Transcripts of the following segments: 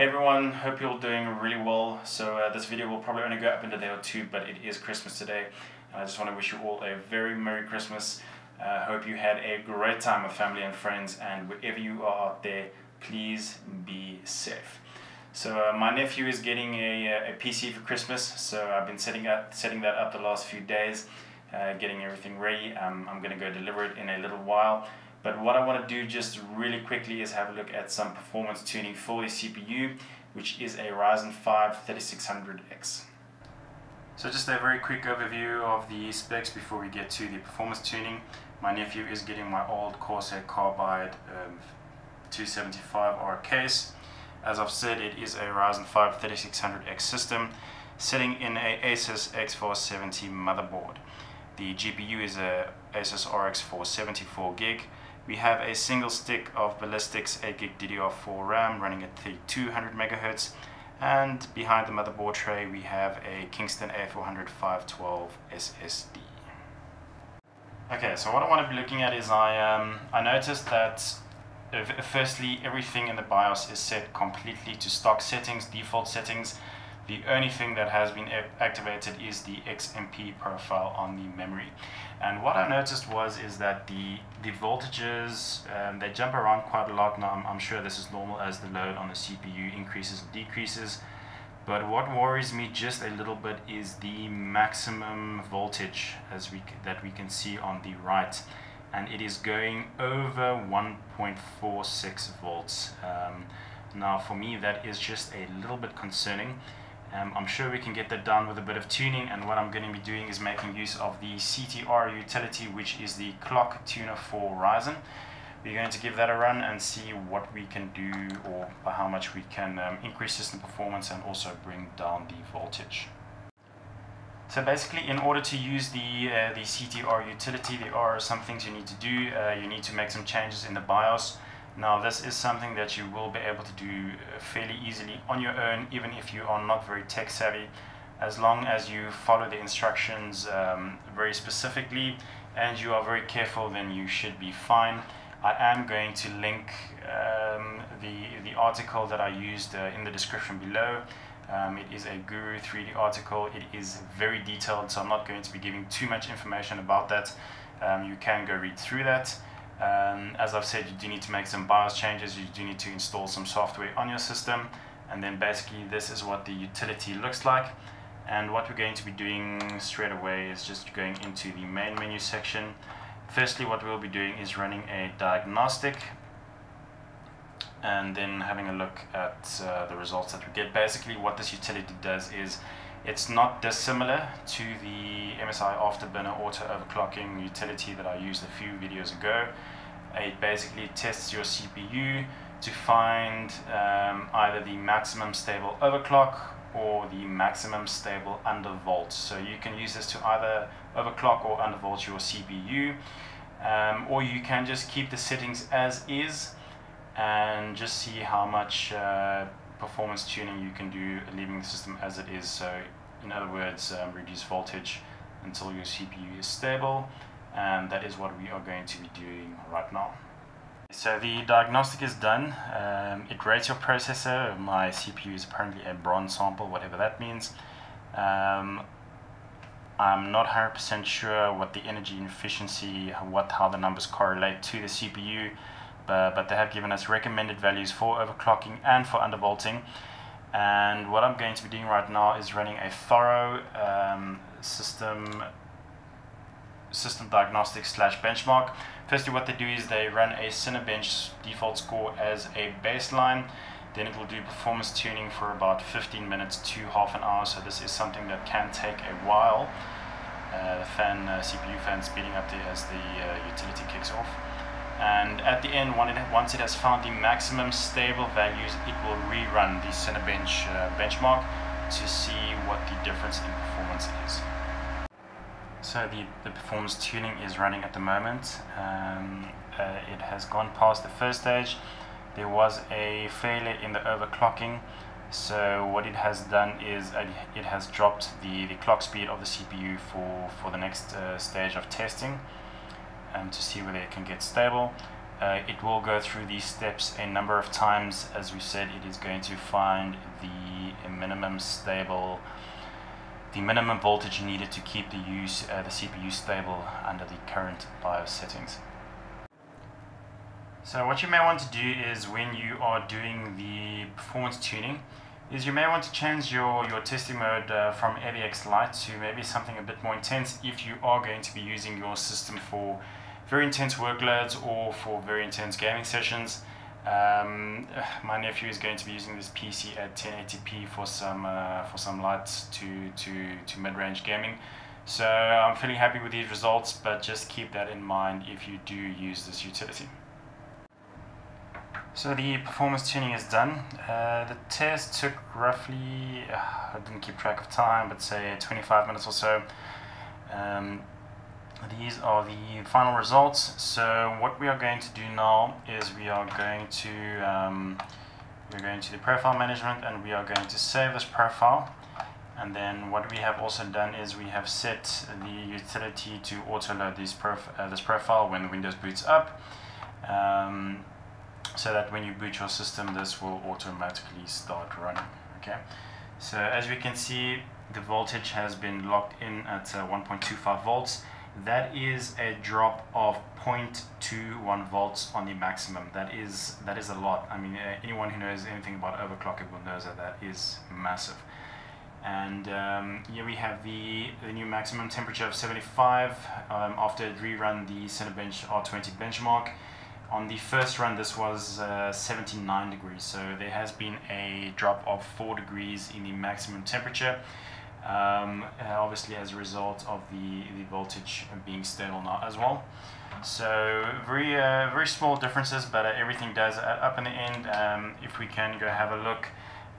Hey everyone, hope you're all doing really well. So uh, this video will probably only go up in a day or two, but it is Christmas today. And I just want to wish you all a very Merry Christmas. Uh, hope you had a great time with family and friends, and wherever you are out there, please be safe. So uh, my nephew is getting a, uh, a PC for Christmas, so I've been setting up setting that up the last few days, uh, getting everything ready. Um, I'm going to go deliver it in a little while. But what I want to do just really quickly is have a look at some performance tuning for the CPU, which is a Ryzen 5 3600X. So just a very quick overview of the specs before we get to the performance tuning. My nephew is getting my old Corsair Carbide um, 275R case. As I've said, it is a Ryzen 5 3600X system sitting in a Asus X470 motherboard. The GPU is a Asus RX 474 gig we have a single stick of Ballistix 8GB DDR4 RAM running at 3200 MHz and behind the motherboard tray we have a Kingston A400 512 SSD. Okay, so what I want to be looking at is I, um, I noticed that uh, firstly everything in the BIOS is set completely to stock settings, default settings. The only thing that has been activated is the XMP profile on the memory. And what I noticed was is that the, the voltages, um, they jump around quite a lot. Now I'm, I'm sure this is normal as the load on the CPU increases and decreases. But what worries me just a little bit is the maximum voltage as we that we can see on the right. And it is going over 1.46 volts. Um, now for me that is just a little bit concerning. Um, I'm sure we can get that done with a bit of tuning and what I'm going to be doing is making use of the CTR utility which is the clock tuner for Ryzen. We're going to give that a run and see what we can do or by how much we can um, increase system performance and also bring down the voltage. So basically in order to use the, uh, the CTR utility there are some things you need to do. Uh, you need to make some changes in the BIOS. Now this is something that you will be able to do uh, fairly easily on your own even if you are not very tech savvy as long as you follow the instructions um, very specifically and you are very careful then you should be fine. I am going to link um, the, the article that I used uh, in the description below. Um, it is a Guru 3D article. It is very detailed so I'm not going to be giving too much information about that. Um, you can go read through that. Um, as I've said, you do need to make some BIOS changes, you do need to install some software on your system, and then basically this is what the utility looks like. And what we're going to be doing straight away is just going into the main menu section. Firstly, what we'll be doing is running a diagnostic and then having a look at uh, the results that we get. Basically, what this utility does is it's not dissimilar to the MSI Afterburner auto overclocking utility that I used a few videos ago. It basically tests your CPU to find um, either the maximum stable overclock or the maximum stable undervolt. So you can use this to either overclock or undervolt your CPU um, or you can just keep the settings as is and just see how much uh, performance tuning you can do leaving the system as it is. So in other words, um, reduce voltage until your CPU is stable. And that is what we are going to be doing right now. So the diagnostic is done. Um, it rates your processor. My CPU is apparently a bronze sample, whatever that means. Um, I'm not 100% sure what the energy efficiency, what how the numbers correlate to the CPU uh, but they have given us recommended values for overclocking and for undervolting. And what I'm going to be doing right now is running a thorough um, system system diagnostic slash benchmark. Firstly, what they do is they run a Cinebench default score as a baseline. Then it will do performance tuning for about 15 minutes to half an hour. So this is something that can take a while. Uh, the fan, uh, CPU fan speeding up there as the uh, utility kicks off and at the end once it has found the maximum stable values it will rerun the Cinebench uh, benchmark to see what the difference in performance is. So the, the performance tuning is running at the moment. Um, uh, it has gone past the first stage. There was a failure in the overclocking. So what it has done is it has dropped the, the clock speed of the CPU for, for the next uh, stage of testing um, to see whether it can get stable. uh, it will go through these steps a number of times. As we said, it is going to find the minimum stable, the minimum voltage needed to keep the use uh, the CPU stable under the current BIOS settings. So what you may want to do is when you are doing the performance tuning, is you may want to change your, your testing mode uh, from AVX Lite to maybe something a bit more intense if you are going to be using your system for very intense workloads or for very intense gaming sessions. Um, my nephew is going to be using this PC at 1080p for some uh, for some lights to to to mid-range gaming. So I'm feeling happy with these results, but just keep that in mind if you do use this utility. So the performance tuning is done. Uh, the test took roughly, uh, I didn't keep track of time, but say 25 minutes or so. Um, these are the final results. So what we are going to do now is we are going to um, we're going to the profile management and we are going to save this profile. And then what we have also done is we have set the utility to auto load this, prof uh, this profile when Windows boots up. Um, so that when you boot your system this will automatically start running okay? So as we can see the voltage has been locked in at uh, 1.25 volts. That is a drop of 0.21 volts on the maximum. That is that is a lot. I mean uh, anyone who knows anything about overclocking will knows that that is massive. And um, here we have the, the new maximum temperature of 75 um, after it rerun the Cinebench R20 benchmark on the first run this was uh, 79 degrees. So there has been a drop of 4 degrees in the maximum temperature. Um, uh, obviously as a result of the, the voltage being stable now as well. So very uh, very small differences but uh, everything does up in the end. Um, if we can go have a look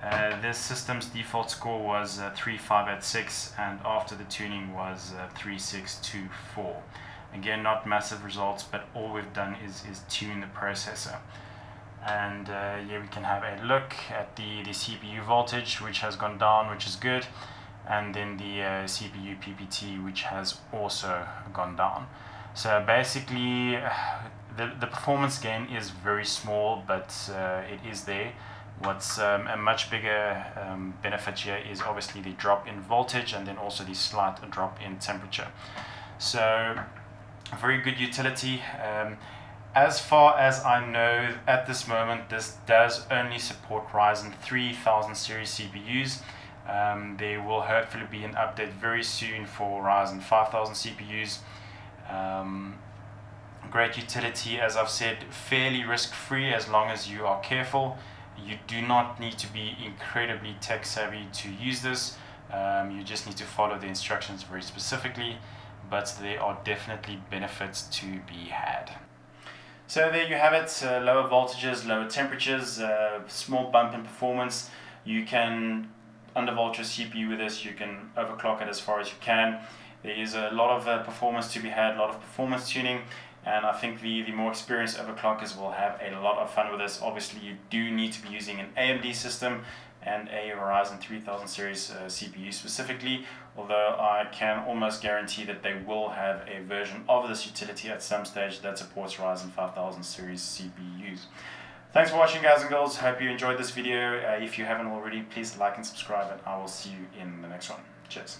uh, this system's default score was uh, 3586 and after the tuning was 3624 Again, not massive results, but all we've done is, is tune the processor. And uh, yeah, we can have a look at the, the CPU voltage, which has gone down, which is good. And then the uh, CPU PPT, which has also gone down. So basically, the, the performance gain is very small, but uh, it is there. What's um, a much bigger um, benefit here is obviously the drop in voltage and then also the slight drop in temperature. So very good utility. Um, as far as I know at this moment, this does only support Ryzen 3000 series CPUs. Um, there will hopefully be an update very soon for Ryzen 5000 CPUs. Um, great utility, as I've said, fairly risk-free as long as you are careful. You do not need to be incredibly tech savvy to use this. Um, you just need to follow the instructions very specifically but there are definitely benefits to be had. So there you have it, uh, lower voltages, lower temperatures, uh, small bump in performance. You can undervolt your CPU with this, you can overclock it as far as you can. There is a lot of uh, performance to be had, a lot of performance tuning, and I think the, the more experienced overclockers will have a lot of fun with this. Obviously you do need to be using an AMD system and a Ryzen 3000 series uh, CPU specifically, although I can almost guarantee that they will have a version of this utility at some stage that supports Ryzen 5000 series CPUs. Thanks for watching guys and girls, hope you enjoyed this video. Uh, if you haven't already, please like and subscribe and I will see you in the next one. Cheers.